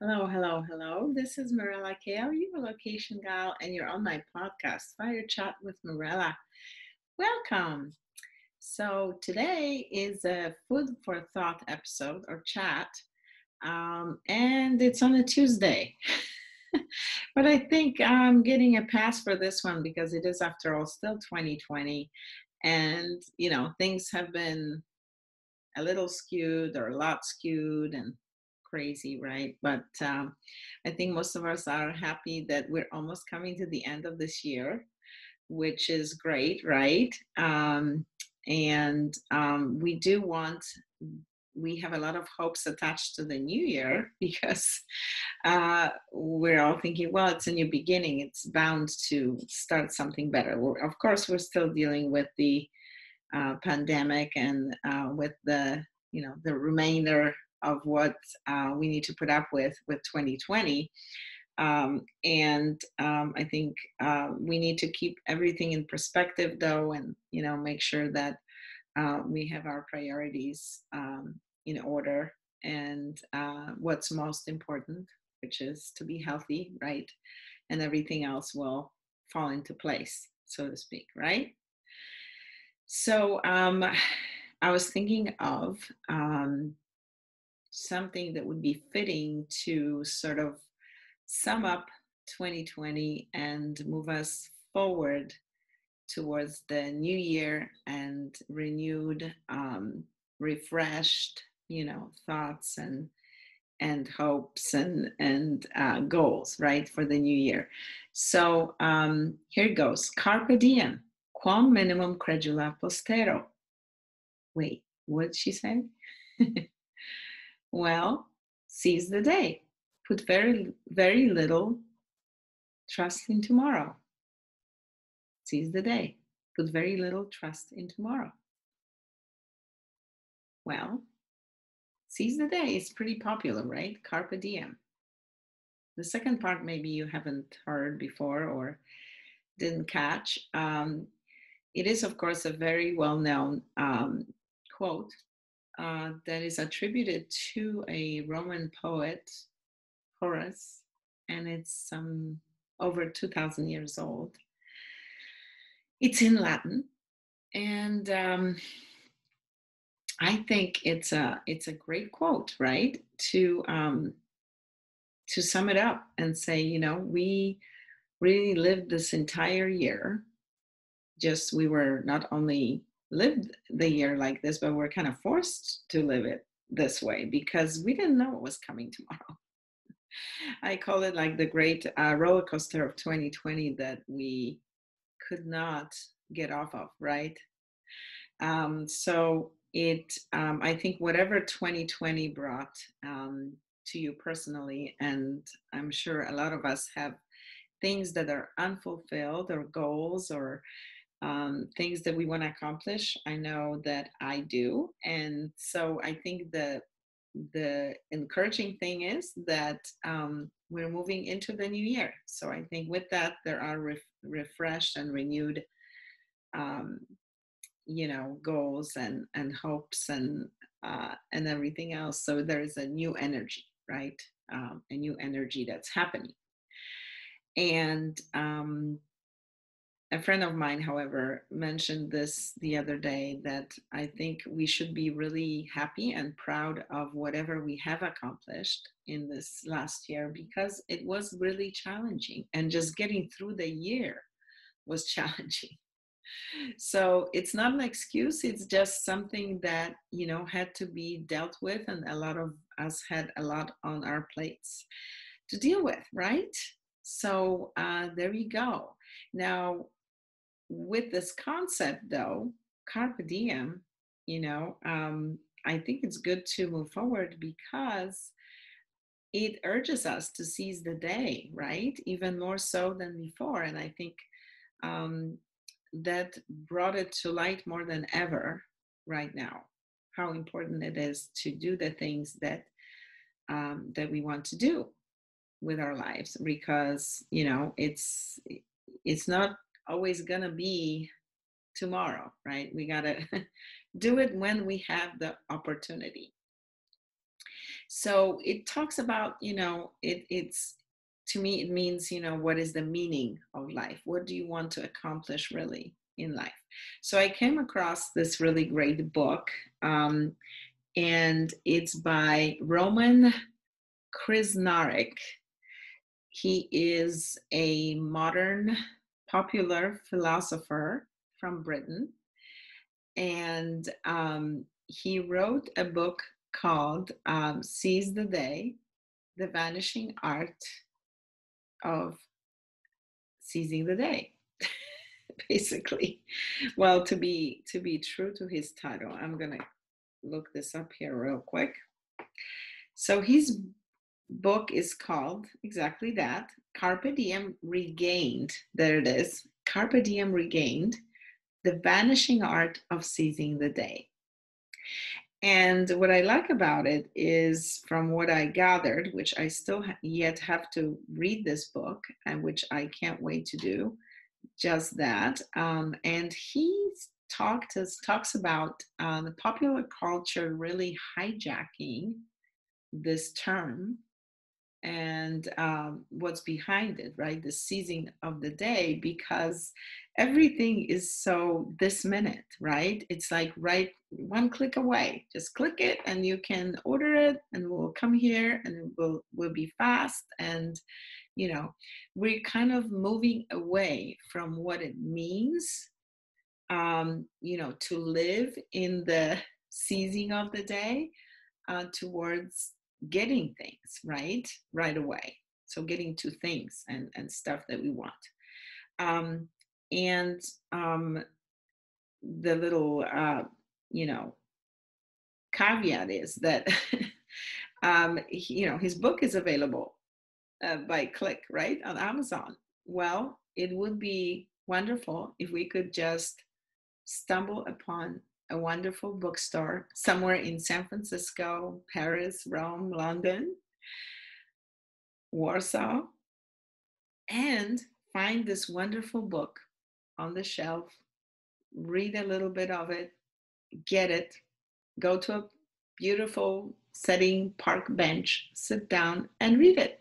Hello, hello, hello. This is Mirella Kaell, You're a location gal, and you're on my podcast, Fire Chat with Mirella. Welcome. So, today is a food for thought episode or chat, um, and it's on a Tuesday. but I think I'm getting a pass for this one because it is, after all, still 2020, and you know, things have been a little skewed or a lot skewed, and crazy, right? But um, I think most of us are happy that we're almost coming to the end of this year, which is great, right? Um, and um, we do want we have a lot of hopes attached to the new year because uh, we're all thinking, well, it's a new beginning. It's bound to start something better. We're, of course, we're still dealing with the uh, pandemic and uh, with the you know the remainder of what uh, we need to put up with with 2020. Um, and um, I think uh, we need to keep everything in perspective, though, and you know make sure that uh, we have our priorities um, in order and uh, what's most important, which is to be healthy, right? And everything else will fall into place, so to speak, right? So um, I was thinking of um, something that would be fitting to sort of sum up 2020 and move us forward towards the new year and renewed um, refreshed you know thoughts and and hopes and and uh, goals right for the new year. So um, here goes. Carpe diem. Quam minimum credula postero. Wait what did she say Well, seize the day. Put very, very little trust in tomorrow. Seize the day. Put very little trust in tomorrow. Well, seize the day is pretty popular, right? Carpe diem. The second part, maybe you haven't heard before or didn't catch. Um, it is, of course, a very well known um, quote uh, that is attributed to a Roman poet, Horace, and it's um, over 2,000 years old. It's in Latin, and um, I think it's a it's a great quote, right? To um, to sum it up and say, you know, we really lived this entire year. Just we were not only lived the year like this, but we're kind of forced to live it this way because we didn't know what was coming tomorrow. I call it like the great uh, roller coaster of 2020 that we could not get off of, right? Um, so it, um, I think, whatever 2020 brought um, to you personally, and I'm sure a lot of us have things that are unfulfilled or goals or um, things that we want to accomplish. I know that I do, and so I think the the encouraging thing is that um, we're moving into the new year. So I think with that there are ref- refreshed and renewed, um, you know, goals and and hopes and uh, and everything else. So there is a new energy, right? Um, a new energy that's happening, and um, a friend of mine, however, mentioned this the other day that I think we should be really happy and proud of whatever we have accomplished in this last year because it was really challenging and just getting through the year was challenging. So it's not an excuse, it's just something that, you know, had to be dealt with, and a lot of us had a lot on our plates to deal with, right? So uh, there you go. Now, with this concept though carpe diem you know um, i think it's good to move forward because it urges us to seize the day right? Even more so than before and i think um, that brought it to light more than ever right now how important it is to do the things that um, that we want to do with our lives because you know it's it's not always going to be tomorrow, right? We got to do it when we have the opportunity. So it talks about, you know, it, it's to me, it means, you know, what is the meaning of life? What do you want to accomplish really in life? So I came across this really great book, um, and it's by Roman Krznaric. He is a modern popular philosopher from Britain. And um, he wrote a book called um, Seize the Day The Vanishing Art of Seizing the Day. basically well to be to be true to his title i'm gonna look this up here real quick so his book is called exactly that Carpe Diem Regained. There it is. Carpe Diem Regained The Vanishing Art of Seizing the Day. And what I like about it is, from what I gathered, which I still yet have to read this book, and which I can't wait to do, just that. Um, and he talked talks about uh, the popular culture really hijacking this term and um, what's behind it, right? The seizing of the day, because everything is so this minute, right? It's like right one click away. Just click it and you can order it and we'll come here and it will, we'll be fast. And, you know, we're kind of moving away from what it means, um, you know, to live in the seizing of the day uh, towards getting things right? Right away. So getting to things and and stuff that we want. Um and um the little uh you know caveat is that um he, you know his book is available uh, by click right on amazon. Well it would be wonderful if we could just stumble upon a wonderful bookstore somewhere in San Francisco, Paris, Rome, London, Warsaw, and find this wonderful book on the shelf, read a little bit of it, get it, go to a beautiful setting, park bench, sit down and read it.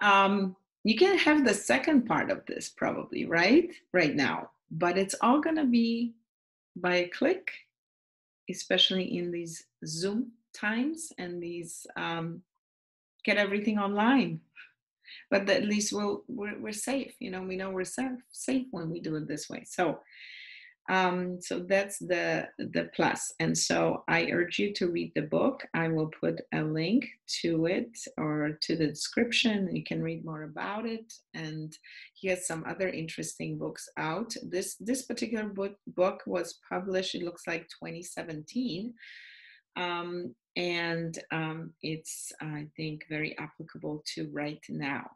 Um, you can have the second part of this probably, right? Right now, but it's all going to be by a click, especially in these Zoom times and these um, get everything online. But at least we'll, we're, we're safe. You know, we know we're safe, safe when we do it this way. So um, so that's the the plus. And so I urge you to read the book. I will put a link to it or to the description. You can read more about it. And he has some other interesting books out. This this particular book book was published. It looks like 2017. Um, and um, it's I think very applicable to right now.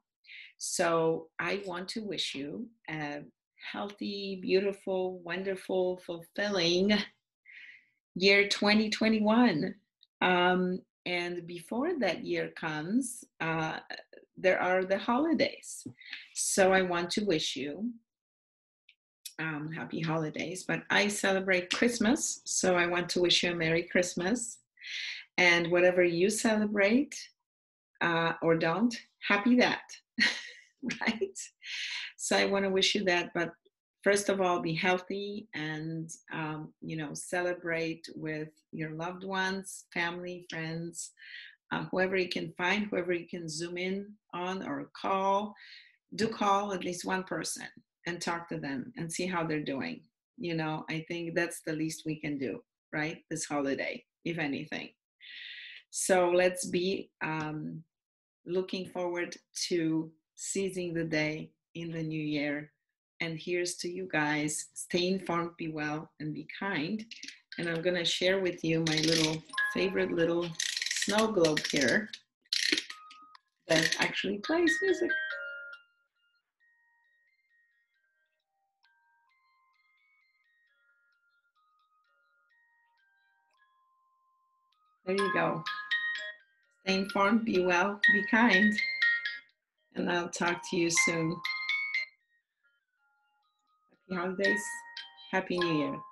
So I want to wish you a healthy, beautiful, wonderful, fulfilling year 2021. Um, and before that year comes, uh, there are the holidays. So I want to wish you um, happy holidays. But I celebrate Christmas, so I want to wish you a Merry Christmas. And whatever you celebrate uh, or don't, happy that, right? So I want to wish you that. But first of all, be healthy and, um, you know, celebrate with your loved ones, family, friends, uh, whoever you can find, whoever you can zoom in on or call. Do call at least one person and talk to them and see how they're doing. You know, I think that's the least we can do, right? This holiday, if anything. So let's be um, looking forward to seizing the day in the new year. And here's to you guys stay informed, be well, and be kind. And I'm going to share with you my little favorite little snow globe here that actually plays music. There you go. Stay informed, be well, be kind and I'll talk to you soon. Happy holidays. Happy New Year.